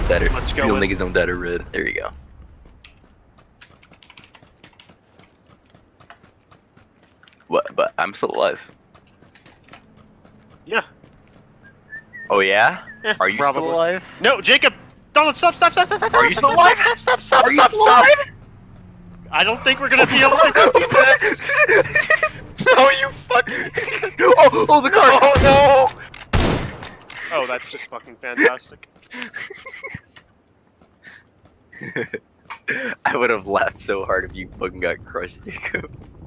dead or, Let's you go don't think he's don't dead or red. There you go. What? But I'm still alive. Yeah. Oh yeah? Yeah, Are you probably. still alive? No, Jacob! Donald, stop, stop, stop, stop, stop, Are you stop, still alive? Stop, stop, stop, Are stop, stop. alive? I don't think we're gonna be alive after this. no, you fuck. Oh, oh, the car. Oh no. Oh, that's just fucking fantastic. I would have laughed so hard if you fucking got crushed, Jacob.